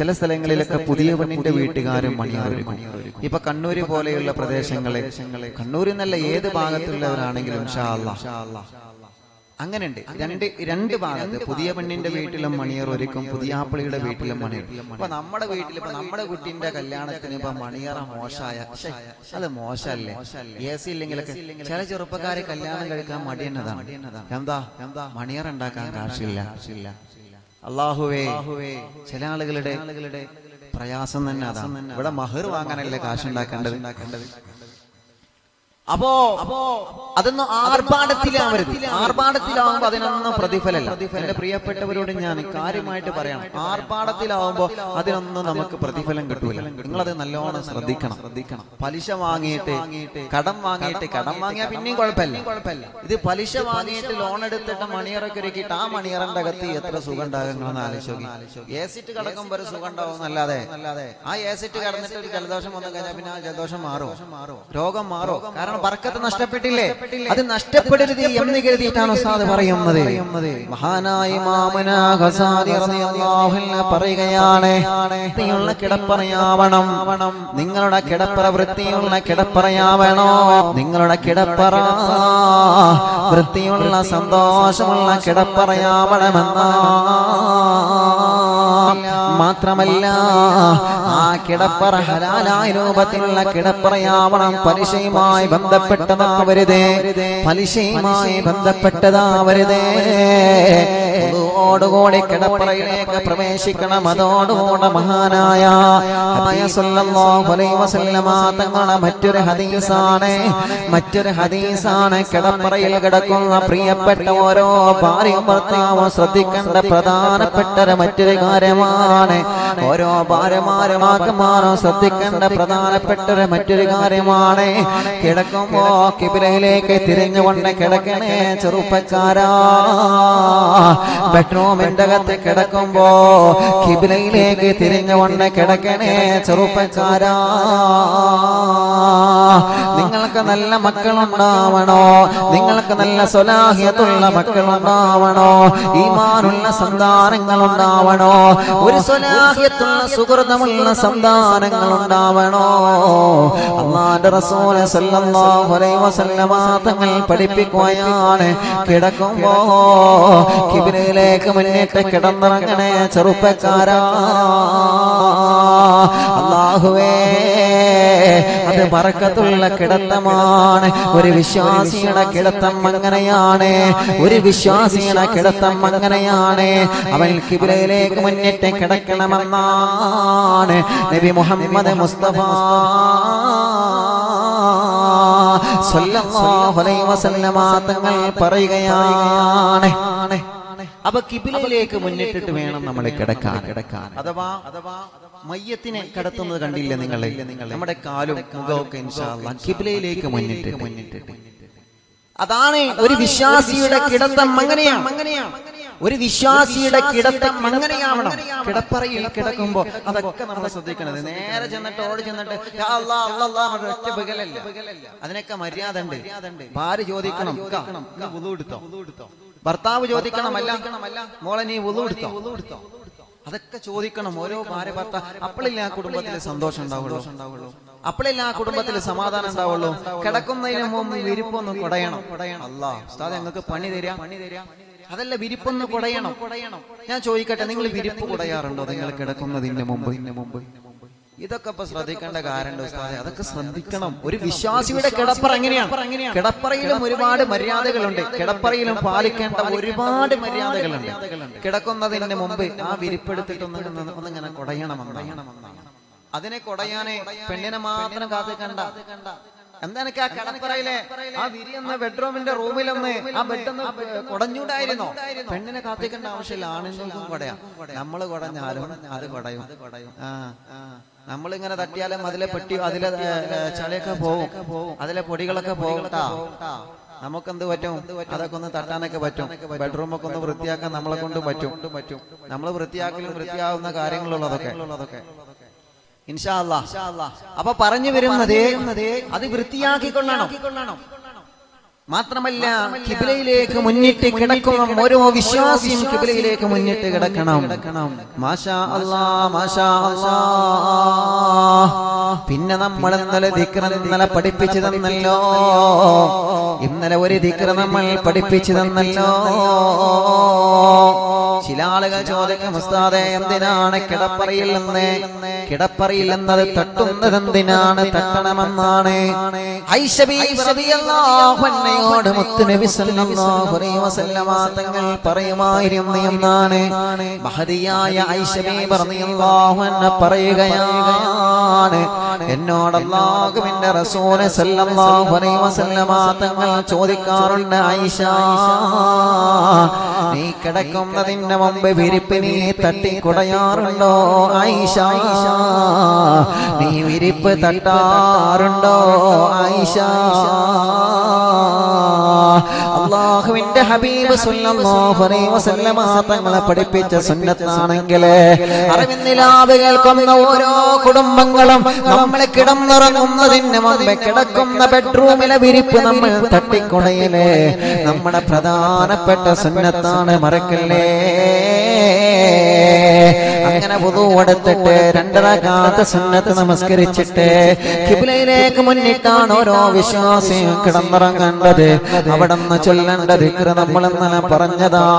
ചില സ്ഥലങ്ങളിലൊക്കെ പുതിയ പെണ്ണിന്റെ വീട്ടുകാരും മണിയറ ഒരുക്കും ഇപ്പൊ കണ്ണൂര് പോലെയുള്ള പ്രദേശങ്ങളെ കണ്ണൂരിൽ നിന്നല്ല ഏത് ഭാഗത്തുള്ളവരാണെങ്കിലും ഷാ അല്ലാ അങ്ങനെയുണ്ട്. രണ്ട് രണ്ട് ഭാഗത്ത് പുതിയ പെണ്ണിന്റെ വീട്ടിലും മണിയർ ഒരുക്കും പുതിയ ആപ്പിളിയുടെ വീട്ടിലും മണിയർ. അപ്പൊ നമ്മുടെ വീട്ടിൽ ഇപ്പൊ നമ്മുടെ കുട്ടിന്റെ കല്യാണത്തിന് ഇപ്പൊ മണിയറ മോശമായ അത് മോശമല്ലേ എ സി ഇല്ലെങ്കിലൊക്കെ ചില ചെറുപ്പക്കാരെ കല്യാണം കഴിക്കാൻ മടിയെന്നതാണ്. എന്താ? എന്താ? മണിയർ ഉണ്ടാക്കാൻ കാശില്ല. അള്ളാഹുവേ ചില ആളുകളുടെ പ്രയാസം തന്നെ അതാണ്. ഇവിടെ മഹർ വാങ്ങാനല്ലേ കാശുണ്ടാക്കേണ്ടത് അപ്പോ അതൊന്ന് ആർഭാടത്തിലാവരുത്. ആർഭാടത്തിലാവുമ്പോ അതിനൊന്നും പ്രതിഫലല്ല എന്റെ പ്രിയപ്പെട്ടവരോട് ഞാൻ കാര്യമായിട്ട് പറയാം. ആർഭാടത്തിലാവുമ്പോ അതിനൊന്നും നമുക്ക് പ്രതിഫലം കിട്ടൂല. നിങ്ങളത് നല്ലോണം ശ്രദ്ധിക്കണം. ശ്രദ്ധിക്കണം. പലിശ വാങ്ങിയിട്ട് കടം വാങ്ങിയിട്ട് കടം വാങ്ങിയാൽ പിന്നെയും കുഴപ്പമില്ല. കുഴപ്പമില്ല. ഇത് പലിശ വാങ്ങിയിട്ട് ലോൺ എടുത്തിട്ട് മണിയറൊക്കെ ഒരുക്കിയിട്ട് ആ മണിയറന്റെ അകത്ത് എത്ര സുഖം ഉണ്ടാകുമെന്ന് ആലോചിച്ചു ഏസിറ്റ് സിറ്റ് കിടക്കുമ്പോ ഒരു സുഖം ഉണ്ടാവും അല്ലാതെ അല്ലാതെ ആ ഏസിറ്റ് കടന്നിട്ട് കിടന്നിട്ട് ഒരു ജലദോഷം വന്നു കഴിഞ്ഞാൽ പിന്നെ ആ ജലദോഷം മാറോ രോഗം മാറോ കാരണം ബർക്കത്ത് നഷ്ടപ്പെട്ടില്ലേ? അത് നഷ്ടപ്പെടരുത് എന്ന് കരുതിയിട്ടാണ് ഉസ്താദ് പറയുന്നത്. മഹാനായി അൻഹു പറയുകയാണ് കിടപ്പറയാവണം. നിങ്ങളുടെ കിടപ്പറ വൃത്തിയുള്ള കിടപ്പറയാവണോ? നിങ്ങളുടെ കിടപ്പറ വൃത്തിയുള്ള സന്തോഷമുള്ള കിടപ്പറയാവണമെന്ന? മാത്രമല്ല ആ കിടപ്പറ ഹലാലായ രൂപത്തിലുള്ള കിടപ്പറയാവണം. പലിശയുമായി ബന്ധപ്പെട്ടതാവരുതേ. പലിശയുമായി ബന്ധപ്പെട്ടതാവരുതേ. ഓടുകൂടി കിടപ്പറയിലേക്ക് പ്രവേശിക്കണം. അതോടുകൂടെ മഹാനായ തങ്ങളുടെ മറ്റൊരു ഹദീസാണ്. മറ്റൊരു ഹദീസാണ് കിടപ്പറയിൽ കിടക്കുന്ന പ്രിയപ്പെട്ട ഓരോ ഭാര്യയും ഭർത്താവും ശ്രദ്ധിക്കേണ്ട പ്രധാനപ്പെട്ട മറ്റൊരു കാര്യമാണ്. ഓരോ ഭാര്യമാരുമാക്കന്മാരും ശ്രദ്ധിക്കേണ്ട പ്രധാനപ്പെട്ട മറ്റൊരു കാര്യമാണ്. കിടക്കുമ്പോ കിബിലയിലേക്ക് തിരിഞ്ഞുകൊണ്ട് കിടക്കണേ ചെറുപ്പക്കാരാ. ബെഡ്റൂമിന്റെ അകത്ത് കിടക്കുമ്പോ കിബിലയിലേക്ക് തിരിഞ്ഞുകൊണ്ട് കിടക്കണേ ചെറുപ്പക്കാരാ. നിങ്ങൾക്ക് നല്ല മക്കളുണ്ടാവണോ? നിങ്ങൾക്ക് നല്ല സ്വലാഹിയത്തുള്ള മക്കളുണ്ടാവണോ? ഈമാനുള്ള സന്താനങ്ങൾ ഉണ്ടാവണോ ഒരു സ്വലാഹിയത്തുള്ള സുഹൃതമുള്ള സന്താനങ്ങൾ ഉണ്ടാവണോ അള്ളാന്റെ റസൂൽ സല്ലല്ലാഹു അലൈഹി വസല്ലമ തങ്ങൾ പഠിപ്പിക്കുകയാണ്. കിടക്കുമ്പോ കിബിലയിലേക്ക് മുന്നിട്ട് കിടന്നിറങ്ങണേ ചെറുപ്പക്കാരാ. അള്ളാഹുവേ അത് പറക്കത്തുള്ള കിടത്തമാണ്. ഒരു വിശ്വാസിയുടെ കിടത്തം അങ്ങനെയാണ്. ഒരു വിശ്വാസിയുടെ കിടത്തം അങ്ങനെയാണ്. അവൻ കിബിലയിലേക്ക് മുന്നിട്ട് കിടക്കണമെന്നാണ് നബി മുഹമ്മദ് മുസ്തഫ തങ്ങൾ പറയുകയാണ്. അപ്പൊ കിബിലയിലേക്ക് മുന്നിട്ടിട്ട് വേണം നമ്മൾ കിടക്കാൻ. കിടക്കാൻ. അഥവാ അഥവാ മയ്യത്തിനെ കിടത്തുന്നത് കണ്ടില്ലേ നിങ്ങളെ? നമ്മുടെ കാലും മുഖമൊക്കെ ഇൻഷാല്ല കിബിലയിലേക്ക് മുന്നിട്ട് മുന്നിട്ടിട്ട്. അതാണ് ഒരു വിശ്വാസിയുടെ കിടത്തം അങ്ങനെയാണ്. അങ്ങനെയാണ്. ഒരു വിശ്വാസിയുടെ കിടത്തം അങ്ങനെയാവണം. കിടപ്പറയിൽ കിടക്കുമ്പോ അതൊക്കെ നമ്മൾ ശ്രദ്ധിക്കണത് നേരെ ചെന്നിട്ട് ഓടി ചെന്നിട്ട് ഒറ്റ അതിനൊക്കെ മര്യാദ ഉണ്ട്. ഭാര്യ ചോദിക്കണം. "ഇക്ക, നീ വുളു എടുത്തോ ഭർത്താവ് ചോദിക്കണമല്ല മോളെ നീ എടുത്തോ അതൊക്കെ ചോദിക്കണം. ഓരോ ഭാര്യ ഭർത്താവ് അപ്പോഴില്ല ആ കുടുംബത്തിൽ സന്തോഷം ഉണ്ടാവുള്ളൂ. അപ്പോഴില്ല ആ കുടുംബത്തിൽ സമാധാനം ഉണ്ടാവുള്ളൂ. കിടക്കുന്നതിന് മുമ്പ് വിരിപ്പൊന്ന് കുടയണം. അല്ലാ ഉസ്താദ് ഞങ്ങൾക്ക് പണി തരാം. പണി തരാം. അതല്ല വിരിപ്പൊന്ന് കുടയണം. ഞാൻ ചോദിക്കട്ടെ നിങ്ങൾ വിരിപ്പ് കുടയാറുണ്ടോ? നിങ്ങൾ കിടക്കുന്നതിന്റെ മുമ്പ്. ഇതിന്റെ മുമ്പ്. ഇതൊക്കെ ഇപ്പൊ ശ്രദ്ധിക്കേണ്ട കാര്യമുണ്ട് ഉസ്താദെ? അതൊക്കെ ശ്രദ്ധിക്കണം. ഒരു വിശ്വാസിയുടെ കിടപ്പറ എങ്ങനെയാണ് കിടപ്പറയിലും ഒരുപാട് മര്യാദകളുണ്ട്. കിടപ്പറയിലും പാലിക്കേണ്ട ഒരുപാട് മര്യാദകളുണ്ട്. കിടക്കുന്നതിന് മുമ്പ് ആ വിരിപ്പെടുത്തിട്ടൊന്ന് ഒന്നിങ്ങനെ കുടയണമെന്നാണ്. അതിനെ കൊടയാനെ പെണ്ണിനെ മാത്രം കാത്തിക്കണ്ട. എന്താ എനിക്ക് ആ കിടപ്പറയിലെ ആ വിരിയെന്ന ബെഡ്റൂമിന്റെ റൂമിലൊന്ന് ആ ബെഡൊന്ന് കുടഞ്ഞൂടായിരുന്നു? പെണ്ണിനെ കാത്തിക്കേണ്ട ആവശ്യമില്ല. ആണുങ്ങൾക്കും കൊടയാ. നമ്മൾ കുടഞ്ഞാലും അത് കുടയും. ആ. നമ്മളിങ്ങനെ തട്ടിയാലും അതിലെ പെട്ടി അതിലെ ചളിയൊക്കെ പോകും അതിലെ പൊടികളൊക്കെ പോകും നമുക്ക് നമുക്കെന്ത് പറ്റും? അതൊക്കെ ഒന്ന് തട്ടാനൊക്കെ പറ്റും. ബെഡ്റൂമൊക്കെ ഒന്ന് വൃത്തിയാക്കാൻ നമ്മളെ കൊണ്ട് പറ്റും. പറ്റും. നമ്മൾ വൃത്തിയാക്കലും വൃത്തിയാവുന്ന കാര്യങ്ങളുള്ളതൊക്കെ. ഇൻഷാ അല്ലാ. അപ്പൊ പറഞ്ഞു വരുന്നത് അത് വൃത്തിയാക്കിക്കൊള്ളണം. മാത്രമല്ല കിബിലയിലേക്ക് മുന്നിട്ട് കിടക്കണം ഓരോ വിശ്വാസിയും കിബിലയിലേക്ക് മുന്നിട്ട് കിടക്കണം. മാഷാ അല്ലാ മാഷാ അല്ലാ. പിന്നെ നമ്മൾ ഇന്നലെ ദിക്ര ഇന്നലെ പഠിപ്പിച്ചു തന്നല്ലോ ഇന്നലെ ഒരു ദിക്ര നമ്മൾ പഠിപ്പിച്ചു തന്നല്ലോ ചില ആളുകൾ ചോദിക്കും ഉസ്താദെ എന്തിനാണ് കിടപ്പറയിൽ നിന്ന്? കിടപ്പറയിൽ എന്നത് തട്ടുന്നത് എന്തിനാണ്? തട്ടണമെന്നാണ്. അൻഹയോട് മുത്തുനബി തങ്ങൾ പറയുമായിരുന്നു എന്നാണ്. മഹതിയായ ഐഷ പറഞ്ഞ പറയുകയാണ് എന്നോട് അല്ലാഹുവിന്റെ റസൂൽ സല്ലല്ലാഹു അലൈഹി വസല്ലമ തങ്ങൾ ചോദിക്കാറുണ്ട് ഐഷ നീ കിടക്കുന്നതിന് മുമ്പ് വിരിപ്പിനെ തട്ടി തട്ടിക്കുടയാറുണ്ടോ ഐഷ നീ വിരിപ്പ് തട്ടാറുണ്ടോ? ഐഷ അള്ളാഹുവിന്റെ ഹബീബ് സല്ലല്ലാഹു അലൈഹി വസല്ലമ തങ്ങളെ പഠിപ്പിച്ച സുന്നത്താണെങ്കിൽ അറിവിന്നിലാത് കേൾക്കുന്ന ഓരോ കുടുംബങ്ങളും നമ്മൾ കിടന്നിറങ്ങുന്നതിന് മുമ്പ് കിടക്കുന്ന ബെഡ്റൂമിലെ വിരിപ്പ് നമ്മൾ തട്ടിക്കുണയിലെ നമ്മുടെ പ്രധാനപ്പെട്ട സുന്നത്താണ് മറക്കല്ലേ? അങ്ങനെ പുതു എടുത്തിട്ട് രണ്ടര സുന്നത്ത് നമസ്കരിച്ചിട്ട് കിബിലയിലേക്ക് മുന്നിട്ടാണ് ഓരോ വിശ്വാസിയും കിടന്നിറങ്ങേണ്ടത്. അവിടെ നിന്ന് ചൊല്ലേണ്ട ദിക്ർ നമ്മൾ ഇന്നലെ പറഞ്ഞതാണ്.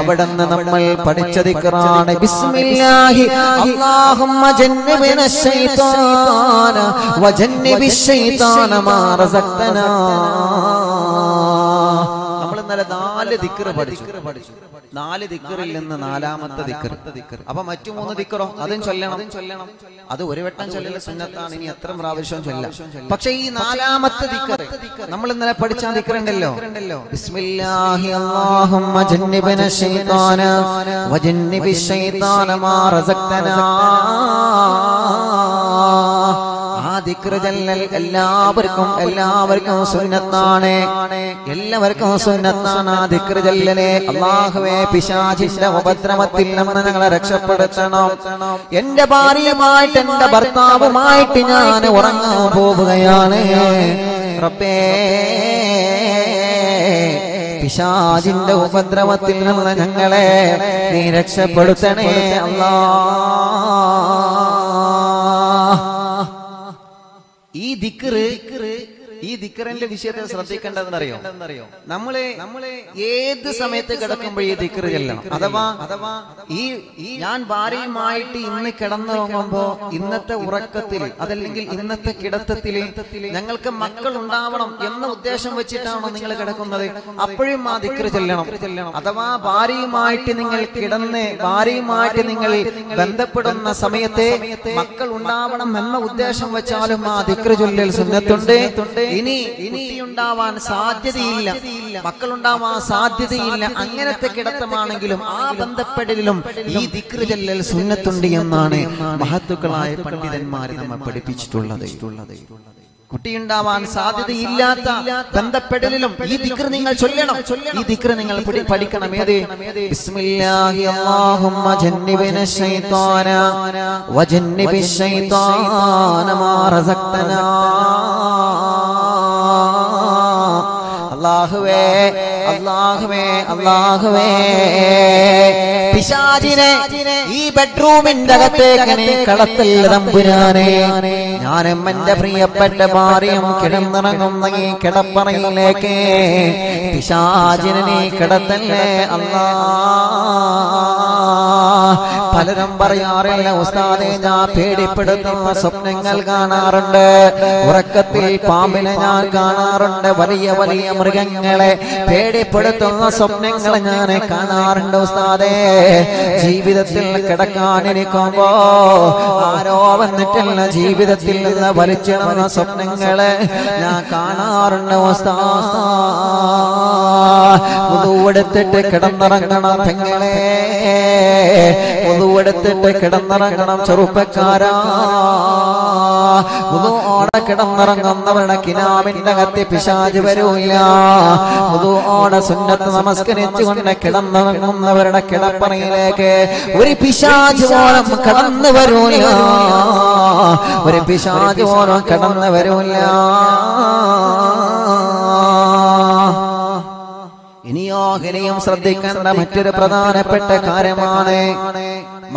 അവിടെ നിന്ന് നമ്മൾ പഠിച്ച ദിക്റാണ്. ബിസ്മില്ലാഹി. അല്ലാഹുമ്മ ജന്നിബിന ശൈത്താന. വജന്നിബി ശൈത്താന മാ റസഖ്തനാ. നാല് ദിക്കർ പഠിച്ചു. നാല് ദിക്കറിൽ നിന്ന് നാലാമത്തെ ദിക്കർ അപ്പൊ മറ്റു മൂന്ന് ദിക്കറോ? അതും ചൊല്ലണം. ചൊല്ലണം. അത് ഒരു വട്ടം ചൊല്ലുന്ന സുന്നത്താണ് ഇനി എത്ര പ്രാവശ്യം ചൊല്ലാം പക്ഷെ ഈ നാലാമത്തെ ദിക്കർ നമ്മൾ ഇന്നലെ പഠിച്ച ദിക്കറുണ്ടല്ലോ? ബിസ്മില്ലാഹി അല്ലാഹുമ്മ ജന്നിബന ശൈത്താന. വജന്നിബി ശൈത്താന മാ എല്ലാവർക്കും എല്ലാവർക്കും സുന്നത്താണ്. എല്ലാവർക്കും സുന്നത്താണ് ആ ദിക്ർ ജല്ലലെ അള്ളാഹുവെ പിശാചിന്റെ ഉപദ്രവത്തിൽ നിന്ന് ഞങ്ങളെ രക്ഷപ്പെടുത്തണം. എന്റെ ഭാര്യയുമായിട്ട് എന്റെ ഭർത്താവുമായിട്ട് ഞാൻ ഉറങ്ങാൻ പോവുകയാണ്. റബ്ബേ പിശാചിന്റെ ഉപദ്രവത്തിൽ നിന്ന് ഞങ്ങളെ നീ രക്ഷപ്പെടുത്തണേ. അല്ലാ ഈ ദിക്റ് ഈ ദിക്കറിന്റെ വിഷയത്തെ ശ്രദ്ധിക്കേണ്ടതെന്നറിയോ നമ്മളെ നമ്മളെ ഏത് സമയത്ത് കിടക്കുമ്പോൾ ഈ ദിക്കറ് ചെല്ലണം? അഥവാ അഥവാ ഈ ഈ ഞാൻ ഭാര്യയുമായിട്ട് ഇന്ന് കിടന്നുറങ്ങുമ്പോ ഇന്നത്തെ ഉറക്കത്തിൽ അതല്ലെങ്കിൽ ഇന്നത്തെ കിടത്തത്തിൽ ഞങ്ങൾക്ക് മക്കൾ ഉണ്ടാവണം എന്ന ഉദ്ദേശം വെച്ചിട്ടാണോ നിങ്ങൾ കിടക്കുന്നത്? അപ്പോഴും ആ ദിക്കറ് ചെല്ലണം. അഥവാ ഭാര്യയുമായിട്ട് നിങ്ങൾ കിടന്ന് ഭാര്യയുമായിട്ട് നിങ്ങൾ ബന്ധപ്പെടുന്ന സമയത്തെ മക്കൾ ഉണ്ടാവണം എന്ന ഉദ്ദേശം വെച്ചാലും ആ ദിക്കറ് ചൊല്ലൽ സുന്നത്തുണ്ട്. ഇനി ഇനി ഉണ്ടാവാൻ സാധ്യതയില്ല. മക്കളുണ്ടാവാൻ സാധ്യതയില്ല. അങ്ങനത്തെ കിടത്തമാണെങ്കിലും ആ ബന്ധപ്പെടലിലും ഈ ദിക്റ് ചെല്ലൽ സുന്നത്തുണ്ട് എന്നാണ് മഹത്തുക്കളായ പണ്ഡിതന്മാർ നമ്മെ പഠിപ്പിച്ചിട്ടുള്ളത്. കുട്ടിയുണ്ടാവാൻ സാധ്യതയില്ലാത്ത ബന്ധപ്പെടലിലും ഈ ദിക്ർ നിങ്ങൾ ചൊല്ലണം. ഈ ദിക്ർ നിങ്ങൾ പഠിക്കണം. ഏത്? ബിസ്മില്ലാഹി അല്ലാഹുമ്മ മാ അല്ലാഹുവേ അല്ലാഹുവേ അല്ലാഹുവേ പിശാചിനെ ഈ ബെഡ്റൂമിന്റെ അകത്തേക്ക് നീ കളത്തല്ല തമ്പുരാനെ. ഞാനും എന്റെ പ്രിയപ്പെട്ട ഭാര്യയും കിടന്നിറങ്ങുന്ന ഈ കിടപ്പറയിലേക്ക്. പിശാചിനെ നീ കിടത്തല്ലേ അല്ലാ. പലരും പറയാറില്ല ഉസ്താദെ ഞാൻ പേടിപ്പെടുത്തുന്ന സ്വപ്നങ്ങൾ കാണാറുണ്ട്. ഉറക്കത്തിൽ പാമ്പിനെ ഞാൻ കാണാറുണ്ട്. വലിയ വലിയ മൃഗങ്ങളെ പേടിപ്പെടുത്തുന്ന സ്വപ്നങ്ങൾ ഞാൻ കാണാറുണ്ട് ഉസ്താദേ. ജീവിതത്തിൽ കിടക്കാനിരിക്കുമ്പോ ആരോ വന്നിട്ടുള്ള ജീവിതത്തിൽ നിന്ന് വലിച്ചിടുന്ന സ്വപ്നങ്ങൾ ഞാൻ കാണാറുണ്ട് ഉസ്താദ്. മുതുവെടുത്തിട്ട് കിടന്നിറങ്ങണം പെങ്ങളെ. മുതുവെടുത്തിട്ട് കിടന്നിറങ്ങണം ചെറുപ്പക്കാരാ. മുതുവോടെ കിടന്നിറങ്ങുന്നവരുടെ കിനാവിന്റെ കത്തി പിശാജ് വരൂല്ല. മുതുവോടെ സുന്നത്ത് നമസ്കരിച്ചു നമസ്കരിച്ചുകൊണ്ട് കിടന്നിറങ്ങുന്നവരുടെ കിടപ്പറയിലേക്ക് ഒരു പിശാജ് പോലും കടന്നു വരൂല ഒരു പിശാജ് പോലും കടന്നു വരൂല ഇനിയോ ഇനിയും ശ്രദ്ധിക്കേണ്ട മറ്റൊരു പ്രധാനപ്പെട്ട കാര്യമാണ്.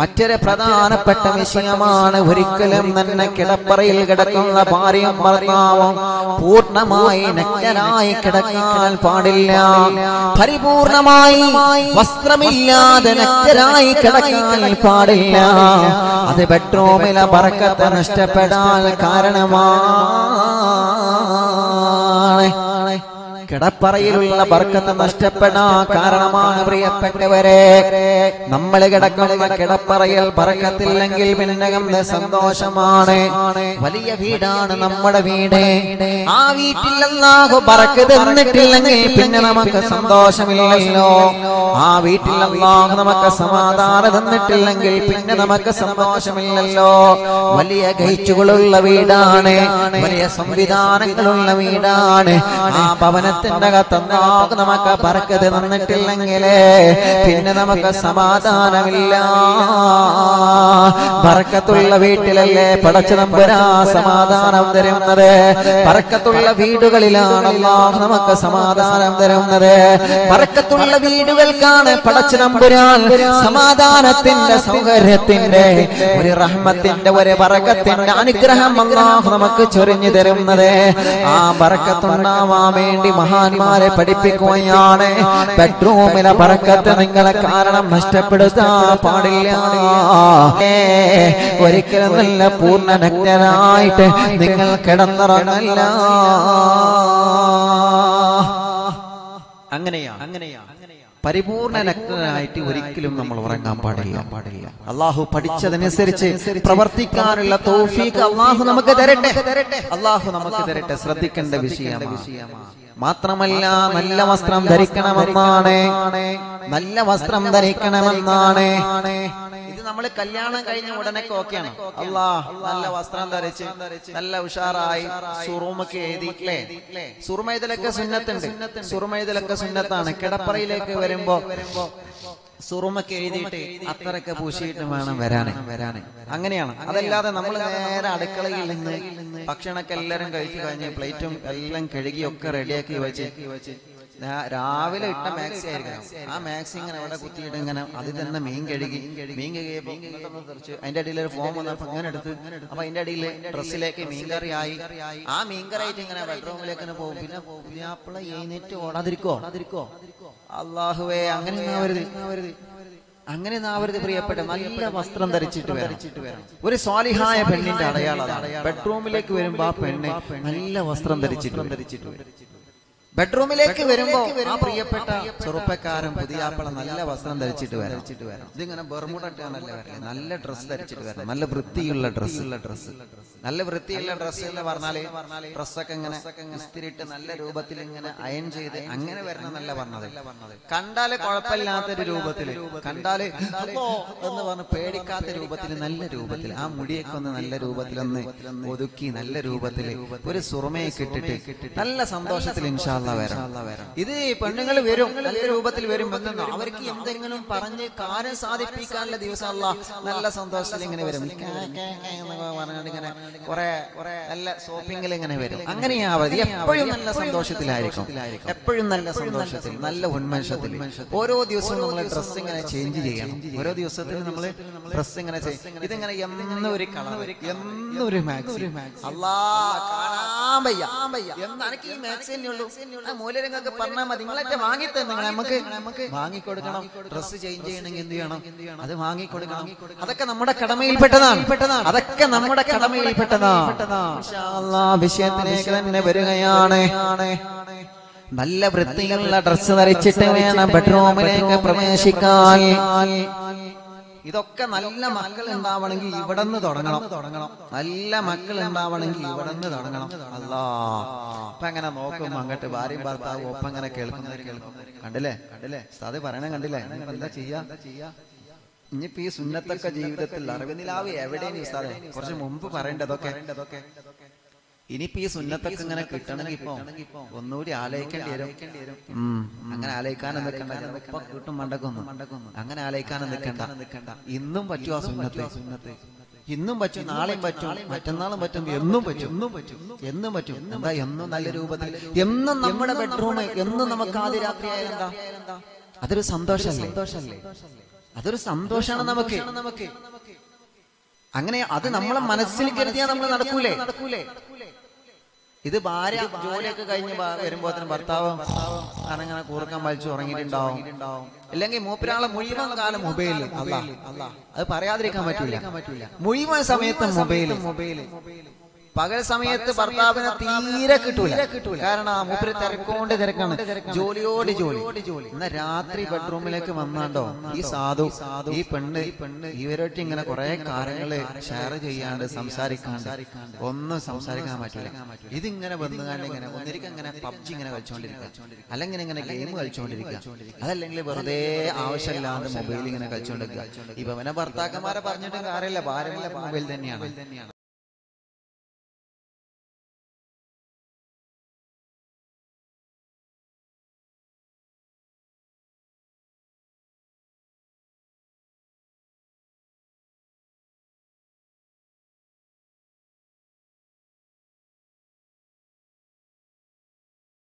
മറ്റൊരു പ്രധാനപ്പെട്ട വിഷയമാണ് ഒരിക്കലും തന്നെ കിടപ്പറയിൽ കിടക്കുന്ന ഭാര്യയും ഭർത്താവും പൂർണമായി നഗ്നരായി കിടക്കാൻ പാടില്ല. പരിപൂർണമായി വസ്ത്രമില്ലാതെ നഗ്നരായി കിടക്കാൻ പാടില്ല. അത് ബെഡ്റൂമിലെ പറക്കത്തെ നഷ്ടപ്പെടാൻ കാരണമാണ് കിടപ്പറയിലുള്ള ബർക്കത്ത് നഷ്ടപ്പെടാ കാരണമാണ് പ്രിയപ്പെട്ടവരെ. നമ്മൾ കിടക്കുന്ന കിടപ്പറയിൽ ബർക്കത്തില്ലെങ്കിൽ പിന്നെ സന്തോഷമാണ്. വലിയ വീടാണ് നമ്മുടെ വീട്. ആ അല്ലാഹു ബറക്ക് തന്നിട്ടില്ലെങ്കിൽ പിന്നെ നമുക്ക് സന്തോഷമില്ലല്ലോ. ആ അല്ലാഹു നമുക്ക് സമാധാനം തന്നിട്ടില്ലെങ്കിൽ പിന്നെ നമുക്ക് സന്തോഷമില്ലല്ലോ. വലിയ ഗൈച്ചുകളുള്ള വീടാണ്. വലിയ സംവിധാനങ്ങളുള്ള വീടാണ്. ആ ഭവനത്തിന്റെ അകത്തന്നാകു നമുക്ക് പറക്കത് തന്നിട്ടില്ലെങ്കിൽ പിന്നെ നമുക്ക് സമാധാനമില്ല. പറക്കത്തുള്ള വീട്ടിലല്ലേ പടച്ചു നമ്പുരാ സമാധാനം തരുന്നത്? പറക്കത്തുള്ള വീടുകളിലാണ് അല്ലാഹു നമുക്ക് സമാധാനം തരുന്നത്. പറക്കത്തുള്ള വീടുകൾക്കാണ് പടച്ചു നമ്പുരാൻ സമാധാനത്തിന്റെ സൗകര്യത്തിന്റെ ഒരു റഹ്മത്തിന്റെ ഒരു പറക്കത്തിന്റെ അനുഗ്രഹം അല്ലാഹു നമുക്ക് ചൊരിഞ്ഞു തരുന്നത്. ആ പറക്കത്തുണ്ടാവാൻ വേണ്ടി മഹാന്മാരെ പഠിപ്പിക്കുകയാണ് ബെഡ്റൂമിലെ പറക്കത്ത് നിങ്ങളെ കാരണം നഷ്ടപ്പെടുത്താൻ പാടില്ല. ഒരിക്കലും നല്ല പൂർണ നഗ്നനായിട്ട് നിങ്ങൾ കിടന്നിറങ്ങല്ല. അങ്ങനെയാ അങ്ങനെയാ പരിപൂർണ നഗ്നനായിട്ട് ഒരിക്കലും നമ്മൾ ഉറങ്ങാൻ പാടില്ല. പാടില്ല അള്ളാഹു പഠിച്ചതനുസരിച്ച് പ്രവർത്തിക്കാനുള്ള തൗഫീഖ് അള്ളാഹു നമുക്ക് തരട്ടെ. അള്ളാഹു നമുക്ക് തരട്ടെ. ശ്രദ്ധിക്കേണ്ട വിഷയമാണ് മാത്രമല്ല നല്ല വസ്ത്രം ധരിക്കണമെന്നാണ്. നല്ല വസ്ത്രം ധരിക്കണമെന്നാണ്. ഇത് നമ്മൾ കല്യാണം കഴിഞ്ഞ ഉടനെ ഓക്കെയാണ്? അല്ലാ നല്ല വസ്ത്രം ധരിച്ച് നല്ല ഉഷാറായി സുറുമൊക്കെ എഴുതി അല്ലേ സുറുമൈതലൊക്കെ സുന്നത്തുണ്ട്. സുറുമൈതലൊക്കെ സുന്നത്താണ്. കിടപ്പറയിലേക്ക് വരുമ്പോ സുറുമൊക്കെ എഴുതിയിട്ട് അത്രയൊക്കെ പൂശിയിട്ട് വേണം വരാന്. വരാന്. അങ്ങനെയാണ്. അതല്ലാതെ നമ്മൾ നേരെ അടുക്കളയിൽ നിന്ന് ഭക്ഷണമൊക്കെ എല്ലാരും കഴിച്ചു കഴിഞ്ഞ് പ്ലേറ്റും എല്ലാം കഴുകി ഒക്കെ റെഡിയാക്കി വെച്ച് രാവിലെ ഇട്ട മാക്സി ആയിരിക്കണം. ആ മാക്സി ഇങ്ങനെ അവിടെ കുത്തിയിട്ട് ഇങ്ങനെ അതിൽ തന്നെ മീൻ കഴുകി മീൻ കഴുകിയപ്പോ അതിന്റെ അടിയിൽ ഒരു ഫോം വന്നപ്പോ അങ്ങനെ എടുത്ത് അപ്പൊ അതിന്റെ അടിയിൽ ഡ്രസ്സിലേക്ക് മീൻകറി ആയി ആ മീൻ മീൻകറിയായിട്ട് ഇങ്ങനെ ബെഡ്റൂമിലേക്ക് പോകും. പിന്നെ പുതിയാപ്പിള എഴുന്നേറ്റ് ഓടാതിരിക്കോ? ഓടാതിരിക്കോ? അള്ളാഹുവേ അങ്ങനെ നാവരുത് അങ്ങനെ നാവരുത് പ്രിയപ്പെട്ട നല്ല വസ്ത്രം ധരിച്ചിട്ട് വരണം. ഒരു സ്വാലിഹായ പെണ്ണിന്റെ അടയാളം ബെഡ്റൂമിലേക്ക് വരുമ്പോ ആ പെണ്ണ് നല്ല വസ്ത്രം ധരിച്ചിട്ട് ധരിച്ചിട്ട് വരും. ബെഡ്റൂമിലേക്ക് വരുമ്പോ ആ പ്രിയപ്പെട്ട ചെറുപ്പക്കാരൻ പുതിയാപ്പള നല്ല വസ്ത്രം ധരിച്ചിട്ട് വരാം ഇതിങ്ങനെ ബെർമുടട്ടാണല്ലേ വരല്ലേ നല്ല ഡ്രസ്സ് ധരിച്ചിട്ട് വരാം നല്ല വൃത്തിയുള്ള ഡ്രസ്സ്. ഉള്ള ഡ്രസ്സ്. നല്ല വൃത്തിയുള്ള ഡ്രസ്സ് എന്ന് പറഞ്ഞാൽ ഡ്രസ്സൊക്കെ ഇങ്ങനെ ഇസ്തിരിട്ട് നല്ല രൂപത്തിൽ ഇങ്ങനെ അയൺ ചെയ്ത് അങ്ങനെ വരണം നല്ല പറഞ്ഞത്. കണ്ടാൽ കുഴപ്പമില്ലാത്തൊരു രൂപത്തിൽ കണ്ടാൽ എന്ന് പറഞ്ഞ് പേടിക്കാത്ത രൂപത്തിൽ നല്ല രൂപത്തിൽ ആ മുടിയൊക്കെ ഒന്ന് നല്ല രൂപത്തിൽ ഒന്ന് ഒതുക്കി നല്ല രൂപത്തിൽ ഒരു സുറമയൊക്കെ ഇട്ടിട്ട് നല്ല സന്തോഷത്തിൽ ഇൻഷാല്ല ഇത് പെണ്ണുങ്ങൾ വരും നല്ല രൂപത്തിൽ വരും എന്തെന്നോ അവർക്ക് എന്തെങ്കിലും പറഞ്ഞ് കാര്യം സാധിപ്പിക്കാനുള്ള ദിവസം അല്ല നല്ല സന്തോഷത്തിൽ ഇങ്ങനെ വരും. പറഞ്ഞിട്ട് ഇങ്ങനെ കുറെ കുറെ നല്ല ഷോപ്പിംഗിൽ ഇങ്ങനെ വരും. അങ്ങനെയാവതി എപ്പോഴും നല്ല സന്തോഷത്തിലായിരിക്കും. എപ്പോഴും നല്ല സന്തോഷത്തിൽ നല്ല ഉന്മേഷത്തിൽ. ഓരോ ദിവസവും നമ്മൾ ഡ്രസ്സ് ഇങ്ങനെ ചേഞ്ച് ചെയ്യണം. ഓരോ ദിവസത്തിൽ നമ്മൾ ഡ്രസ്സ് ഇങ്ങനെ ഇതിങ്ങനെ എന്നൊരു കളർ എന്നൊരു മാക്സ് അല്ലാ കാണാൻ വയ്യ. എന്ന് എനിക്ക് ഈ മാക്സ് തന്നെയുള്ളൂ ആ മൂലരംഗൊക്കെ പറഞ്ഞാൽ മതി. നിങ്ങളൊക്കെ വാങ്ങി തന്നെ നമുക്ക് നമുക്ക് വാങ്ങിക്കൊടുക്കണം. ഡ്രസ്സ് ചേഞ്ച് ചെയ്യണമെങ്കിൽ എന്ത് ചെയ്യണം? അത് വാങ്ങിക്കൊടുക്കണം. അതൊക്കെ നമ്മുടെ കടമയിൽപ്പെട്ടതാണ് അതൊക്കെ നമ്മുടെ കടമയിൽപ്പെട്ടതാണ് വിഷയത്തിലേക്ക് തന്നെ വരികയാണ്. നല്ല വൃത്തിയുള്ള ഡ്രസ്സ് ധരിച്ചിട്ട് വേണം ബെഡ്റൂമിലേക്ക് പ്രവേശിക്കാൻ. ഇതൊക്കെ നല്ല മക്കൾ ഉണ്ടാവണമെങ്കിൽ ഇവിടെ നിന്ന് തുടങ്ങണം. തുടങ്ങണം. നല്ല മക്കൾ ഉണ്ടാവണമെങ്കിൽ ഇവിടെ നിന്ന് തുടങ്ങണം. അല്ലാ. അപ്പൊ അങ്ങനെ നോക്കും അങ്ങോട്ട് ഭാര്യയും ഭർത്താവും ഒപ്പം അങ്ങനെ കേൾക്കുന്നത് കേൾക്കും. കണ്ടില്ലേ? കണ്ടില്ലേ? അത് പറയണേ കണ്ടില്ലേ? എന്താ ചെയ്യാ? ഇനിയിപ്പോ ഈ സുന്നത്തൊക്കെ ജീവിതത്തിൽ അറിവിനിലാവ് എവിടെയാണ് സാറേ കുറച്ച് മുമ്പ് പറയേണ്ടതൊക്കെ ഇനിയിപ്പോ ഈ സുന്നത്തൊക്കെ ഇങ്ങനെ കിട്ടണമെങ്കിൽ ഇപ്പൊ ഒന്നുകൂടി ആലോചിക്കേണ്ടി വരും. അങ്ങനെ ആലോചിക്കാനും നിൽക്കണ്ട. ഇപ്പൊ കിട്ടും മണ്ടക്കൊന്നും. അങ്ങനെ ആലോചിക്കാനും നിൽക്കണ്ട. ഇന്നും പറ്റും ആ സുന്നത്ത്? ഇന്നും പറ്റും. നാളെയും പറ്റും മറ്റന്നാളും പറ്റും. എന്നും പറ്റും. എന്നും പറ്റും. എന്നും പറ്റും. എന്താ എന്നും നല്ല രൂപത്തിൽ എന്നും നമ്മുടെ ബെഡ്റൂം എന്നും നമുക്ക് ആദ്യ രാത്രി എന്താ അതൊരു സന്തോഷമല്ലേ? സന്തോഷല്ലേ അതൊരു സന്തോഷമാണ് നമുക്ക്. നമുക്ക്. അങ്ങനെ അത് നമ്മളെ മനസ്സിൽ കരുതിയാൽ നമ്മൾ നടക്കൂലേ? നടക്കൂലേ? ഇത് ഭാര്യ ജോലിയൊക്കെ കഴിഞ്ഞ് വരുമ്പോ തന്നെ ഭർത്താവ് അങ്ങനെ കൂർക്കാൻ വലിച്ചു ഉറങ്ങിയിട്ടുണ്ടാവും. അല്ലെങ്കിൽ മൂപ്പരാളെ മുഴുവൻ കാലം മൊബൈൽ അല്ല അത് പറയാതിരിക്കാൻ പറ്റില്ല മുഴുവൻ സമയത്ത് മൊബൈൽ മൊബൈൽ പകൽ സമയത്ത് ഭർത്താവിനെ തീരെ കിട്ടൂല. കിട്ടൂല. കാരണം മൂപ്പര് തിരക്കോണ്ട് തിരക്കാണ്. ജോലിയോട് ജോലി. എന്നാ രാത്രി ബെഡ്റൂമിലേക്ക് വന്നാണ്ടോ? ഈ സാധു ഈ പെണ്ണ് പെണ്ണ് ഇവരോട്ട് ഇങ്ങനെ കുറെ കാര്യങ്ങൾ ഷെയർ ചെയ്യാണ്ട് സംസാരിക്കാണ്ട്. ഒന്നും സംസാരിക്കാൻ പറ്റില്ല ഇതിങ്ങനെ വന്നുകാണ്ട് ഇങ്ങനെ ഒന്നിരിക്കും ഇങ്ങനെ പബ്ജി ഇങ്ങനെ കളിച്ചോണ്ടിരിക്കുക. അല്ലെങ്കിൽ ഇങ്ങനെ ഗെയിം കളിച്ചോണ്ടിരിക്കുക. അതല്ലെങ്കിൽ വെറുതെ ആവശ്യമില്ലാതെ മൊബൈൽ ഇങ്ങനെ കളിച്ചോണ്ടിരിക്കുക. ഇപ്പൊ അവനെ ഭർത്താക്കന്മാരെ പറഞ്ഞിട്ടും കാര്യമില്ല. ഭാര്യ മൊബൈൽ തന്നെയാണ്.